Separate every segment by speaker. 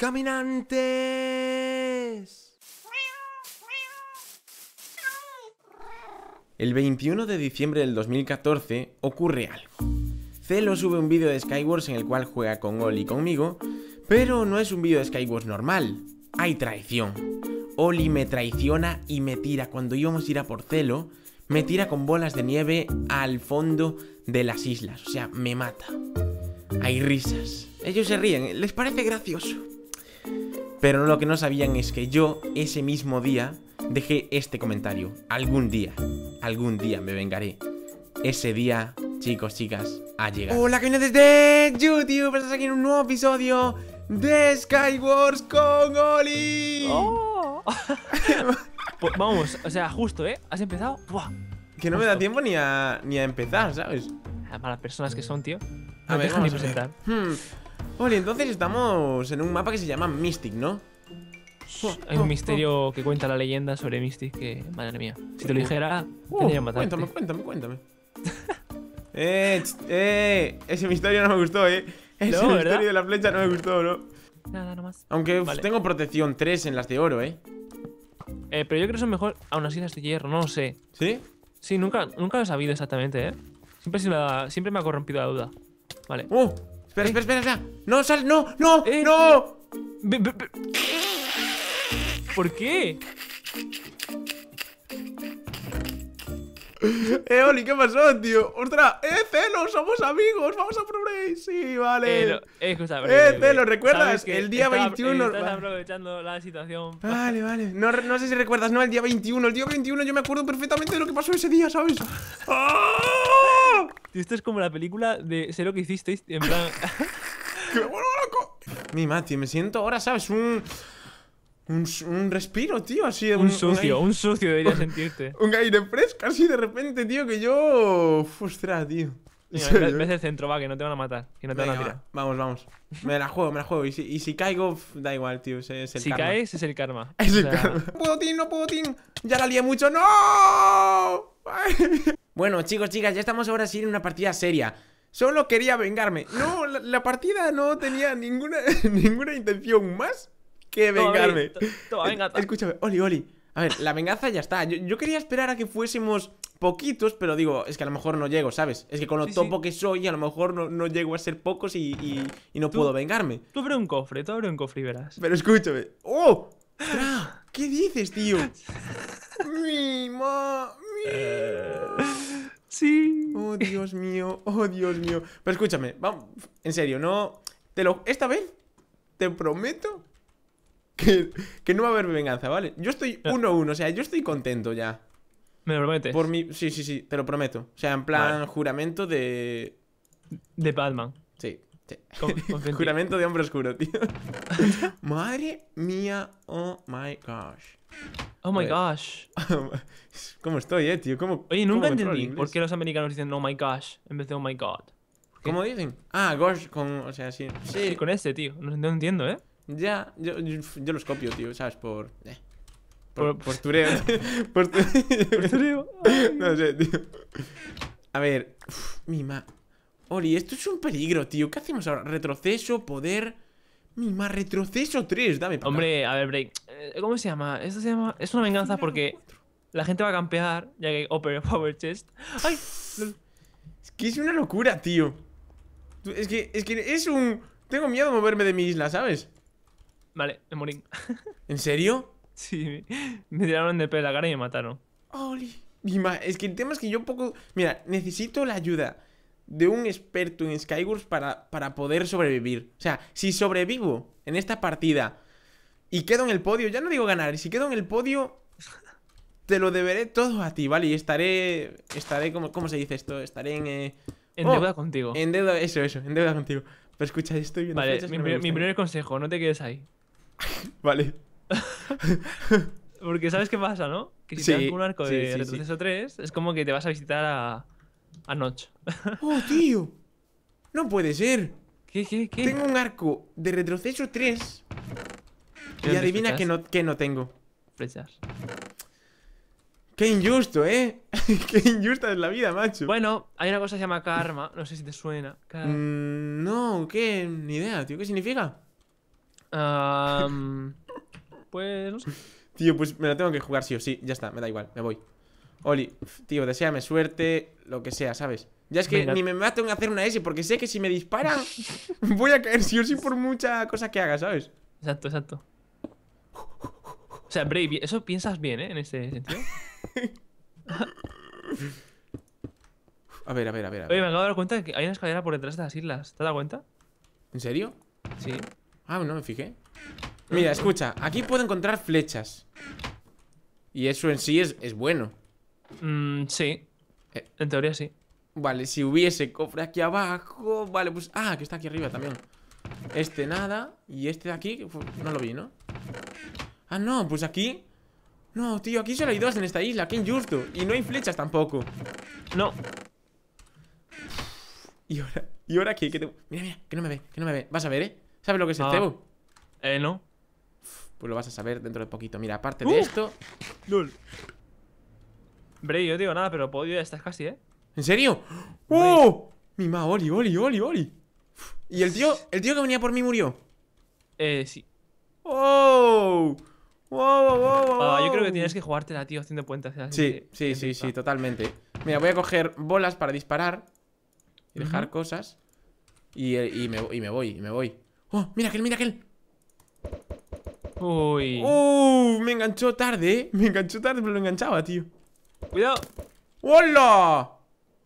Speaker 1: Caminantes. El 21 de diciembre del 2014 ocurre algo. Celo sube un vídeo de Skywars en el cual juega con Oli conmigo, pero no es un vídeo de Skywars normal, hay traición. Oli me traiciona y me tira cuando íbamos a ir a por Celo, me tira con bolas de nieve al fondo de las islas, o sea, me mata. Hay risas. Ellos se ríen, les parece gracioso. Pero lo que no sabían es que yo, ese mismo día, dejé este comentario. Algún día, algún día me vengaré. Ese día, chicos, chicas, ha llegado. Hola, que desde YouTube. Estás aquí en un nuevo episodio de Skywars con Oli.
Speaker 2: ¡Oh! Pues vamos, o sea, justo, ¿eh? Has empezado. ¡Buah!
Speaker 1: Que no me da tiempo ni a, ni a empezar, ¿sabes?
Speaker 2: A malas personas que son, tío.
Speaker 1: A
Speaker 2: No
Speaker 1: ver,
Speaker 2: dejan ni
Speaker 1: a
Speaker 2: presentar.
Speaker 1: Hmm. Oli, entonces estamos en un mapa que se llama Mystic, ¿no?
Speaker 2: Hay un misterio que cuenta la leyenda sobre Mystic que, madre mía, si te lo dijera, tendría que matarte.
Speaker 1: cuéntame, cuéntame, cuéntame. eh, eh, ese misterio no me gustó, eh. Ese misterio de la flecha no me gustó, ¿no?
Speaker 2: Nada, nada más.
Speaker 1: Aunque uf,
Speaker 2: Vale.
Speaker 1: tengo protección 3 en las de oro, ¿eh?
Speaker 2: Eh, pero yo creo que son mejor aún así las de hierro, no lo sé.
Speaker 1: ¿Sí?
Speaker 2: Sí, nunca, nunca lo he sabido exactamente, ¿eh? Siempre, la- siempre me ha corrompido la duda. Vale.
Speaker 1: ¡Uh! Espera, espera, espera, espera. ¡No, sal! ¡No! ¡No!
Speaker 2: Eh.
Speaker 1: ¡No!
Speaker 2: ¿Por qué?
Speaker 1: ¡Eh, Oli! ¿Qué pasó, tío? ¡Ostras! ¡Eh, Celo! ¡Somos amigos! ¡Vamos a Progress! Sí, vale.
Speaker 2: Eh, lo- eh,
Speaker 1: Eh,
Speaker 2: eh,
Speaker 1: Celo,
Speaker 2: eh,
Speaker 1: ¿recuerdas? El día
Speaker 2: estaba-
Speaker 1: 21
Speaker 2: Estás
Speaker 1: vale.
Speaker 2: aprovechando la situación.
Speaker 1: Vale, vale. No, no sé si recuerdas, ¿no? El día 21. El día 21 yo me acuerdo perfectamente de lo que pasó ese día, ¿sabes? ¡Ah!
Speaker 2: Tío, Esto es como la película de Sé lo que hicisteis. En plan.
Speaker 1: ¡Que me vuelvo loco! Mi Mati, me siento ahora, ¿sabes? Un. Un, un respiro, tío, así de
Speaker 2: un sucio, un sucio debería sentirte.
Speaker 1: Un aire fresco, así de repente, tío, que yo. Ostras, tío. En
Speaker 2: Venga, ves el centro, va, que no te van a matar. Que no te van a tirar.
Speaker 1: va, vamos, vamos. Me la juego, me la juego. Y si, y si caigo, da igual, tío. Es, es el
Speaker 2: Si
Speaker 1: karma.
Speaker 2: caes, es el karma.
Speaker 1: Es el
Speaker 2: O sea,
Speaker 1: karma. No puedo, Tim, no puedo, Tim. Ya la lié mucho. ¡No! Bueno, chicos, chicas, ya estamos ahora sí en una partida seria. Solo quería vengarme. No, la, la partida no tenía ninguna, ninguna intención más que
Speaker 2: Toma,
Speaker 1: vengarme.
Speaker 2: ven, to- toma, venga, ta-
Speaker 1: Escúchame, Oli, Oli. A ver, la venganza ya está. Yo, yo quería esperar a que fuésemos poquitos, pero digo, es que a lo mejor no llego, ¿sabes? Es que con lo
Speaker 2: Sí, sí.
Speaker 1: topo que soy, a lo mejor no, no llego a ser pocos y, y- y no
Speaker 2: Tú-
Speaker 1: puedo vengarme.
Speaker 2: Tú abre un cofre, tú abre un cofre y verás.
Speaker 1: Pero escúchame. ¡Oh! ¿Qué dices, tío? Mi ma. Mi.
Speaker 2: Sí.
Speaker 1: Oh, Dios mío. Oh, Dios mío. Pero escúchame, vamos. En serio, no. Te lo. Esta vez te prometo que, que no va a haber venganza, ¿vale? Yo estoy
Speaker 2: Ya.
Speaker 1: 1-1, o sea, yo estoy contento ya.
Speaker 2: Me lo prometes.
Speaker 1: Por mi. Sí, sí, sí, te lo prometo. O sea, en plan
Speaker 2: Vale.
Speaker 1: juramento de.
Speaker 2: De Batman.
Speaker 1: Sí.
Speaker 2: Con-.
Speaker 1: Juramento de hombre oscuro, tío. Madre mía, oh my gosh.
Speaker 2: Oh my
Speaker 1: ver.
Speaker 2: gosh.
Speaker 1: ¿Cómo estoy, eh, tío? ¿Cómo,
Speaker 2: Oye,
Speaker 1: cómo
Speaker 2: nunca
Speaker 1: el
Speaker 2: entendí por qué los americanos dicen oh my gosh en vez de oh my god.
Speaker 1: ¿Cómo dicen? Ah, gosh, con. O sea, sí. Sí,
Speaker 2: con este, tío. No, no entiendo, ¿eh?
Speaker 1: ya. Yo, yo, yo los copio, tío, ¿sabes? Por. Eh, por,
Speaker 2: Por-
Speaker 1: postureo. Postureo. no sé, tío. A ver. uf, mi ma. Oli, esto es un peligro, tío. ¿Qué hacemos ahora? Retroceso, poder. Mi ma, retroceso 3, dame pa' acá.
Speaker 2: Hombre, a ver, Break. eh, ¿Cómo se llama? Esto se llama. Es una venganza porque la gente va a campear, ya que Upper Power Chest. ¡Ay!
Speaker 1: Es que es una locura, tío. Es que, es que es un. Tengo miedo a moverme de mi isla, ¿sabes?
Speaker 2: Vale, me morí.
Speaker 1: ¿En serio?
Speaker 2: sí, me, tiraron de pelo la cara y me mataron.
Speaker 1: Ma- es que el tema es que yo poco. Mira, necesito la ayuda de un experto en Skywars para, para poder sobrevivir. O sea, si sobrevivo en esta partida y quedo en el podio, ya no digo ganar, si quedo en el podio, te lo deberé todo a ti, ¿vale? Y estaré. Estaré, como ¿cómo se dice esto? Estaré en. eh,
Speaker 2: En
Speaker 1: Oh,
Speaker 2: deuda contigo.
Speaker 1: en deuda, eso, eso, en deuda contigo. Pero escucha, estoy viendo
Speaker 2: Vale, mi,
Speaker 1: no me
Speaker 2: primer- mi
Speaker 1: gustan.
Speaker 2: primer consejo, no te quedes ahí.
Speaker 1: Vale.
Speaker 2: Porque ¿sabes qué pasa, no? Que si
Speaker 1: Sí,
Speaker 2: te das un arco
Speaker 1: sí,
Speaker 2: de
Speaker 1: sí.
Speaker 2: retroceso 3, es como que te vas a visitar a, a Notch.
Speaker 1: ¡Oh, tío! No puede ser.
Speaker 2: ¿Qué, qué, qué?
Speaker 1: Tengo un arco de retroceso 3 y adivina que no, que no tengo.
Speaker 2: Flechas.
Speaker 1: ¡Qué injusto, eh! ¡Qué injusta es la vida, macho!
Speaker 2: Bueno, hay una cosa que se llama karma, no sé si te suena.
Speaker 1: Mm, no, ¿qué? Ni idea, tío. ¿Qué significa?
Speaker 2: Pues no sé.
Speaker 1: Tío, pues me lo tengo que jugar sí o sí. Ya está, me da igual, me voy. Oli, tío, deséame suerte, lo que sea, ¿sabes? Ya es que
Speaker 2: Venga.
Speaker 1: ni me mato en hacer una S porque sé que si me disparan voy a caer sí o sí por mucha cosa que haga, ¿sabes?
Speaker 2: Exacto, exacto. O sea, Brave, eso piensas bien, ¿eh? En este sentido.
Speaker 1: A ver, a ver, a ver. a ver.
Speaker 2: Oye, me acabo de dar cuenta de que hay una escalera por detrás de las islas. ¿Te has dado cuenta?
Speaker 1: ¿En serio?
Speaker 2: Sí.
Speaker 1: Ah, no me fijé. Mira, escucha, aquí puedo encontrar flechas. Y eso en sí es, es bueno.
Speaker 2: Mm, sí.
Speaker 1: Eh.
Speaker 2: En teoría sí.
Speaker 1: Vale, si hubiese cofre aquí abajo Vale, pues... Ah, que está aquí arriba también Este nada Y este de aquí, no lo vi, ¿no? Ah, no, pues aquí No, tío, aquí solo hay dos en esta isla Qué injusto Y no hay flechas tampoco
Speaker 2: No.
Speaker 1: Y ahora, y ahora qué, ¿Qué te- Mira, mira, que no me ve, que no me ve Vas a ver, ¿eh? ¿Sabes lo que es el
Speaker 2: Ah.
Speaker 1: cebo?
Speaker 2: Eh, no.
Speaker 1: Pues lo vas a saber dentro de poquito Mira, aparte
Speaker 2: Uh.
Speaker 1: de esto
Speaker 2: LOL. Brave, yo digo nada, pero puedo ya estás casi, ¿eh?
Speaker 1: ¿En serio? ¡Oh! Mi ma, Oli, Oli, Oli, Oli Y el tío, el tío que venía por mí murió
Speaker 2: Eh, sí.
Speaker 1: ¡Oh! ¡Wow, wow, wow, wow!
Speaker 2: Ah, yo creo que tienes que jugártela, tío, haciendo puentes. así
Speaker 1: Sí, sí, sí, sí, totalmente. Mira, voy a coger bolas para disparar y dejar cosas. Y, eh, y me, y me voy, y me voy. ¡Oh! ¡Mira aquel, mira aquel!
Speaker 2: Uy.
Speaker 1: ¡Uh! Me enganchó tarde, ¿eh? Me enganchó tarde, pero lo enganchaba, tío.
Speaker 2: Cuidado.
Speaker 1: ¡Hola!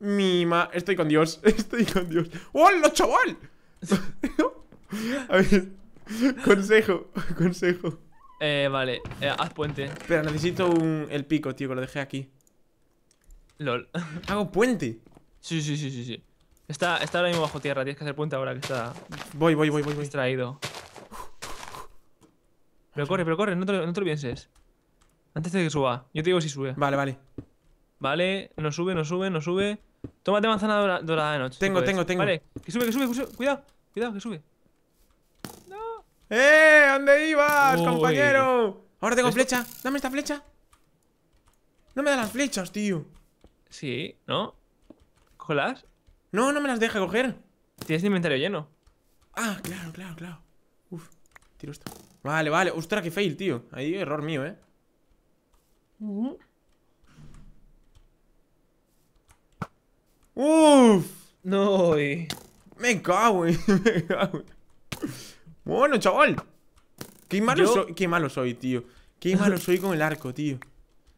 Speaker 1: Mima, estoy con Dios, estoy con Dios. ¡Hola, chaval! a ver, consejo, consejo.
Speaker 2: Eh, vale. Eh, haz puente.
Speaker 1: Espera, necesito un, el pico, tío, que lo dejé aquí.
Speaker 2: LOL.
Speaker 1: Hago puente.
Speaker 2: sí, sí, sí, sí, sí. Está, está ahora mismo bajo tierra. Tienes que hacer puente ahora que está
Speaker 1: Voy, voy, voy, voy, voy.
Speaker 2: distraído. Pero corre, pero corre, no te, no te lo pienses. Antes de que suba. Yo te digo si sube.
Speaker 1: Vale, vale.
Speaker 2: Vale, no sube, no sube, no sube. Tómate manzana dora- dorada de noche.
Speaker 1: Tengo, tengo, tengo.
Speaker 2: Vale, que sube, que sube, que sube. Cuidado, cuidado, que sube.
Speaker 1: ¡Eh! ¿Dónde ibas,
Speaker 2: Uy.
Speaker 1: compañero? Ahora tengo
Speaker 2: Esto-
Speaker 1: flecha. Dame esta flecha. No me da las flechas, tío.
Speaker 2: Sí, ¿no? Cógelas.
Speaker 1: No, no me las deja coger.
Speaker 2: Tienes el inventario lleno.
Speaker 1: Ah, claro, claro, claro. Uf, tiro esto. Vale, vale. Ostras, qué fail, tío. Ahí error mío, ¿eh? Uf,
Speaker 2: No, y...
Speaker 1: me cago, me Bueno, chaval. Qué malo
Speaker 2: Yo-
Speaker 1: soy, qué malo soy, tío. Qué malo soy con el arco, tío.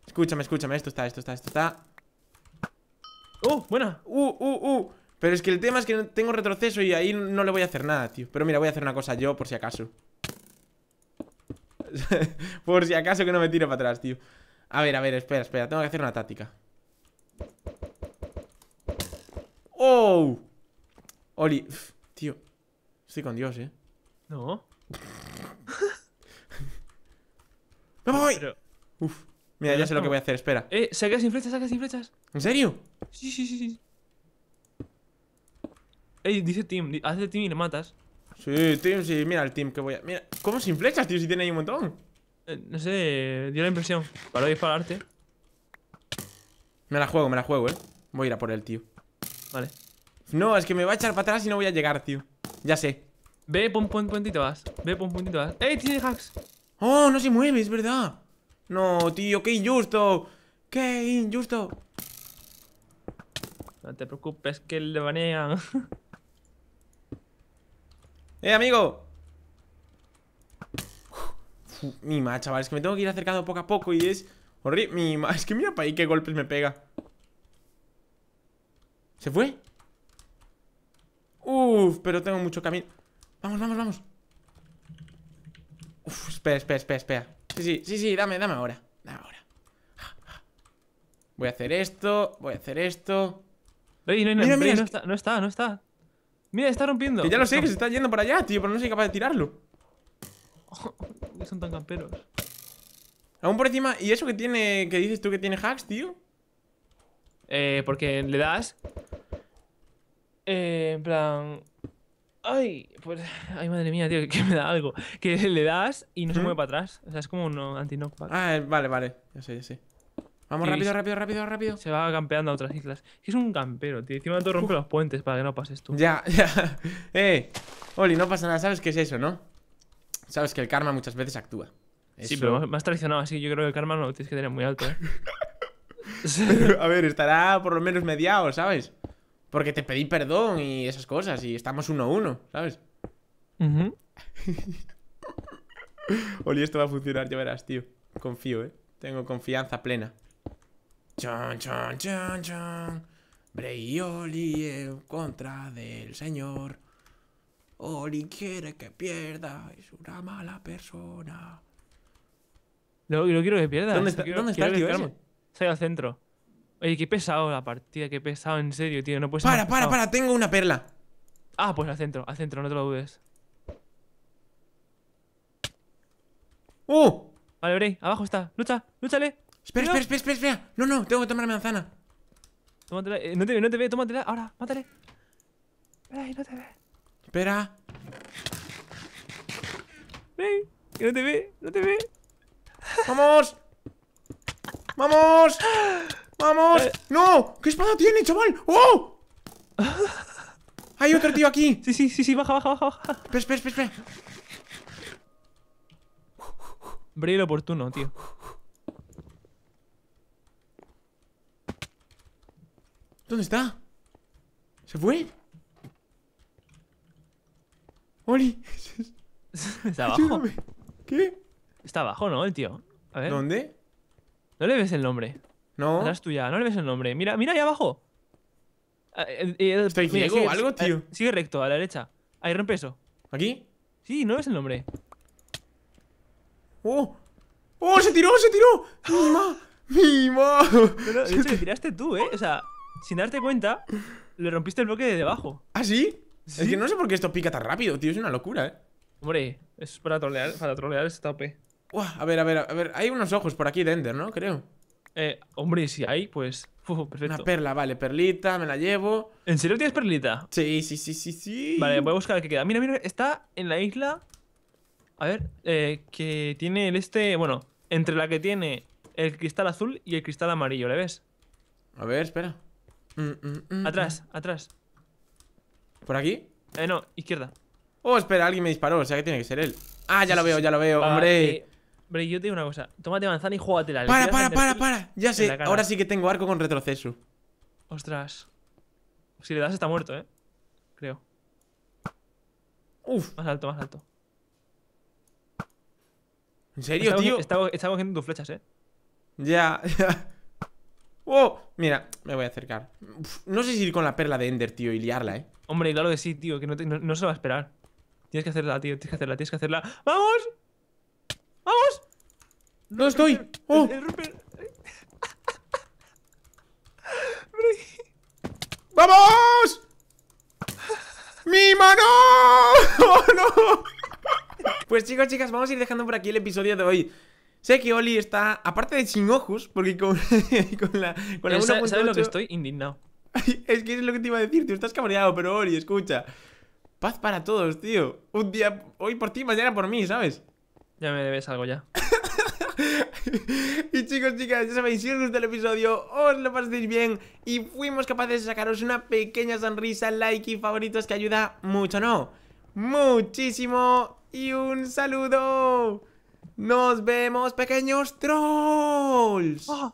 Speaker 1: Escúchame, escúchame. Esto está, esto está, esto está.
Speaker 2: ¡Oh, buena!
Speaker 1: Uh, uh, uh. Pero es que el tema es que tengo retroceso y ahí no le voy a hacer nada, tío. Pero mira, voy a hacer una cosa yo por si acaso. por si acaso que no me tire para atrás, tío. A ver, a ver, espera, espera. Tengo que hacer una táctica. ¡Oh! Oli, tío. Estoy con Dios, eh.
Speaker 2: No.
Speaker 1: ¡Me voy!
Speaker 2: Pero...
Speaker 1: Uf. Mira, ya sé lo que voy a hacer, espera.
Speaker 2: Eh, saca sin flechas, saca sin flechas.
Speaker 1: ¿En serio?
Speaker 2: Sí, sí, sí, sí. Ey, dice team, di- hace team y le matas.
Speaker 1: Sí, team, sí. Mira el team que voy a. Mira, ¿cómo sin flechas, tío? Si tiene ahí un montón.
Speaker 2: Eh, no sé, dio la impresión. Para dispararte.
Speaker 1: Me la juego, me la juego, eh. Voy a ir a por él, tío.
Speaker 2: Vale.
Speaker 1: No, es que me va a echar para atrás y no voy a llegar, tío. Ya sé.
Speaker 2: Ve, pon, pon, puente y te vas. Ve, pon, puente y te vas. ¡Ey, tiene hacks!
Speaker 1: ¡Oh, no se mueve, es verdad! No, tío, qué injusto. ¡Qué injusto!
Speaker 2: No te preocupes, que le banean.
Speaker 1: ¡Eh, amigo! Uf, Mima, chaval, es que me tengo que ir acercando poco a poco y es horrible. Mima, es que mira para ahí qué golpes me pega. ¿Se fue? Uf, pero tengo mucho camino. Vamos, vamos, vamos. Uf, espera, espera, espera, espera. Sí, sí, sí, sí, dame, dame ahora. Dame ahora. Voy a hacer esto, voy a hacer esto.
Speaker 2: Ey, no, no,
Speaker 1: Mira,
Speaker 2: no, está, no está, no está. Mira, está rompiendo.
Speaker 1: Que ya lo sé, que se está yendo para allá, tío, pero no soy capaz de tirarlo.
Speaker 2: son tan camperos.
Speaker 1: Aún por encima, ¿y eso que tiene, que dices tú que tiene hacks, tío?
Speaker 2: Eh, porque le das. Eh, en plan. Ay, pues. Ay, madre mía, tío, que me da algo. Que le das y no se
Speaker 1: Ujú.
Speaker 2: mueve para atrás. O sea, es como un anti-knockback.
Speaker 1: Ah, eh, vale, vale, ya sé, ya sé. Vamos rápido, rápido, rápido, rápido.
Speaker 2: Se va campeando a otras islas. Que es un campero, tío. Encima todo rompe los puentes para que no pases tú.
Speaker 1: Ya, ya. Eh, Oli, no pasa nada, ¿sabes qué es eso, no? sabes que el karma muchas veces actúa.
Speaker 2: Sí, pero más, más traicionado así. Yo creo que el karma no lo tienes que tener muy alto, ¿eh?
Speaker 1: A ver, estará por lo menos mediado, ¿sabes? Porque te pedí perdón y esas cosas y estamos uno a uno, ¿sabes?
Speaker 2: Ujú.
Speaker 1: Oli, esto va a funcionar, ya verás, tío. Confío, ¿eh? Tengo confianza plena. Chon, chon, chon, chon. Bray y Oli en contra del señor. Oli quiere que pierda, es una mala persona.
Speaker 2: Lo, lo quiero que pierdas.
Speaker 1: ¿Dónde está-
Speaker 2: quiero-
Speaker 1: dónde está el tío ese?
Speaker 2: Al centro. Oye, qué pesado la partida, qué pesado, en serio, tío. No puedes
Speaker 1: Para, para, para, tengo una perla.
Speaker 2: Ah, pues al centro, al centro, no te lo dudes.
Speaker 1: ¡Uh!
Speaker 2: Vale, Bray, abajo está. Lucha, lúchale.
Speaker 1: Espera, espera, espera, espera, espera. No, no, tengo que tomar manzana.
Speaker 2: Tómatela. eh, no te ve, no te ve, tómatela. Ahora, mátale. Bray, no te ve.
Speaker 1: Espera.
Speaker 2: Bray, que no te ve, no te ve.
Speaker 1: ¡Vamos! ¡Vamos! ¡Vamos!
Speaker 2: Eh.
Speaker 1: ¡No! ¿Qué espada tiene, chaval? ¡Oh! Hay otro tío aquí.
Speaker 2: Sí, sí, sí, sí, baja, baja, baja, baja.
Speaker 1: Espera, espera, espera,
Speaker 2: el oportuno, tío.
Speaker 1: ¿Dónde está? ¿Se fue? Oli,
Speaker 2: Está abajo.
Speaker 1: ayúdame. ¿Qué?
Speaker 2: Está abajo, ¿no? El tío. A ver.
Speaker 1: ¿Dónde?
Speaker 2: No le ves el nombre.
Speaker 1: No.
Speaker 2: Atrás tuya, no le ves el nombre. Mira, mira ahí abajo. Ah, eh, eh,
Speaker 1: ¿Estoy
Speaker 2: mira,
Speaker 1: ciego o algo, tío?
Speaker 2: eh, sigue recto, a la derecha. Ahí, rompe eso.
Speaker 1: ¿Aquí?
Speaker 2: Sí, no ves el nombre.
Speaker 1: ¡Oh! ¡Oh! ¡Se tiró! ¡Se tiró! ¡Mima! ¡Mima!
Speaker 2: No, de hecho, le tiraste tú, ¿eh? O sea, sin darte cuenta, le rompiste el bloque de debajo.
Speaker 1: ¿Ah, sí? Es que no sé por qué esto pica tan rápido, tío. Es una locura, ¿eh?
Speaker 2: Hombre, es para trolear, para trolear.
Speaker 1: Uah, a ver, a ver, a ver. Hay unos ojos por aquí de Ender, ¿no? Creo.
Speaker 2: Eh, hombre, si hay, pues. perfecto.
Speaker 1: Una perla, vale. Perlita, me la llevo.
Speaker 2: ¿En serio tienes perlita?
Speaker 1: Sí, sí, sí, sí, sí.
Speaker 2: Vale, voy a buscar que queda. Mira, mira, está en la isla. A ver, eh, que tiene el este. Bueno, entre la que tiene el cristal azul y el cristal amarillo, ¿le ves?
Speaker 1: A ver, espera. Mm, mm, mm,
Speaker 2: Atrás, atrás.
Speaker 1: ¿Por aquí?
Speaker 2: Eh, no, izquierda.
Speaker 1: Oh, espera, alguien me disparó. O sea que tiene que ser él. Ah, ya lo veo, ya lo veo, hombre.
Speaker 2: Hombre, yo te digo una cosa. Tómate manzana y júgatela. le
Speaker 1: para, para, para, para. Ya sé. Ahora sí que tengo arco con retroceso.
Speaker 2: Ostras. Si le das está muerto, ¿eh? Creo.
Speaker 1: Uf,
Speaker 2: Más alto, más alto.
Speaker 1: ¿en serio,
Speaker 2: Está,
Speaker 1: tío?
Speaker 2: está, está cogiendo tus flechas, ¿eh?
Speaker 1: Ya, ya. Oh, mira, me voy a acercar. Uf, no sé si ir con la perla de Ender, tío, y liarla, ¿eh?
Speaker 2: Hombre, claro que sí, tío. Que no, te- no, no se va a esperar. Tienes que hacerla, tío. Tienes que hacerla, tienes que hacerla. ¡Vamos!
Speaker 1: ¡No estoy! ¡Oh!
Speaker 2: Rupert-
Speaker 1: ¡Vamos! ¡Mi mano! ¡Oh, no! Pues chicos, chicas, vamos a ir dejando por aquí el episodio de hoy. Sé que Oli está, aparte de sin ojos, porque con, con la, con la
Speaker 2: Eh, ¿sabes- ¿Sabes lo
Speaker 1: 1.8
Speaker 2: que estoy? Indignado.
Speaker 1: Es que es lo que te iba a decir, tío. Estás cabreado, pero Oli, escucha. Paz para todos, tío. Un día, hoy por ti, mañana por mí, ¿sabes?
Speaker 2: Ya me debes algo ya.
Speaker 1: Y chicos, chicas, ya sabéis, si os gusta el episodio, os lo paséis bien y fuimos capaces de sacaros una pequeña sonrisa, like y favoritos que ayuda mucho, ¿no? Muchísimo y un saludo. Nos vemos, pequeños trolls.
Speaker 2: ¡Ah!